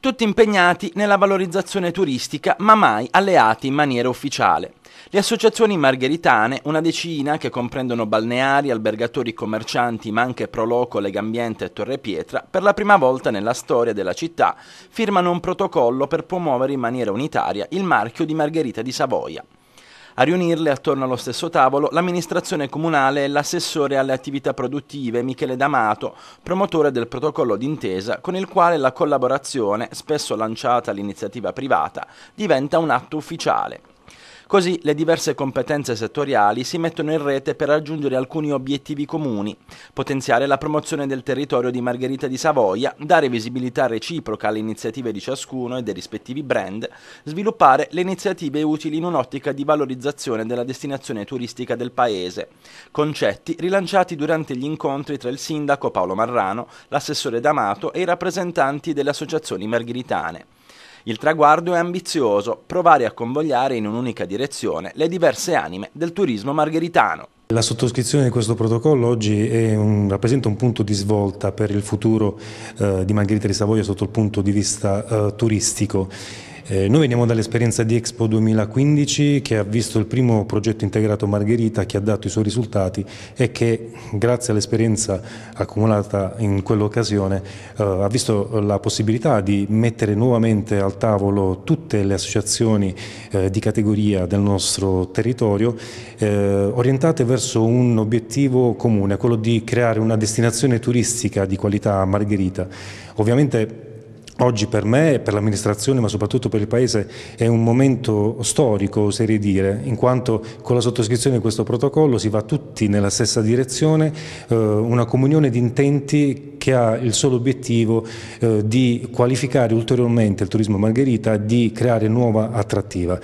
tutti impegnati nella valorizzazione turistica ma mai alleati in maniera ufficiale. Le associazioni margheritane, una decina che comprendono balneari, albergatori commercianti ma anche Proloco, Legambiente e Torre Pietra, per la prima volta nella storia della città firmano un protocollo per promuovere in maniera unitaria il marchio di Margherita di Savoia. A riunirle attorno allo stesso tavolo l'amministrazione comunale e l'assessore alle attività produttive Michele D'Amato, promotore del protocollo d'intesa con il quale la collaborazione, spesso lanciata all'iniziativa privata, diventa un atto ufficiale. Così le diverse competenze settoriali si mettono in rete per raggiungere alcuni obiettivi comuni, potenziare la promozione del territorio di Margherita di Savoia, dare visibilità reciproca alle iniziative di ciascuno e dei rispettivi brand, sviluppare le iniziative utili in un'ottica di valorizzazione della destinazione turistica del paese, concetti rilanciati durante gli incontri tra il sindaco Paolo Marrano, l'assessore D'Amato e i rappresentanti delle associazioni margheritane. Il traguardo è ambizioso, provare a convogliare in un'unica direzione le diverse anime del turismo margheritano. La sottoscrizione di questo protocollo oggi un, rappresenta un punto di svolta per il futuro eh, di Margherita di Savoia sotto il punto di vista eh, turistico. Eh, noi veniamo dall'esperienza di Expo 2015 che ha visto il primo progetto integrato Margherita che ha dato i suoi risultati e che grazie all'esperienza accumulata in quell'occasione eh, ha visto la possibilità di mettere nuovamente al tavolo tutte le associazioni eh, di categoria del nostro territorio eh, orientate verso un obiettivo comune, quello di creare una destinazione turistica di qualità Margherita. Ovviamente Oggi per me e per l'amministrazione, ma soprattutto per il Paese, è un momento storico, oserei dire, in quanto con la sottoscrizione di questo protocollo si va tutti nella stessa direzione, eh, una comunione di intenti che ha il solo obiettivo eh, di qualificare ulteriormente il turismo margherita, di creare nuova attrattiva.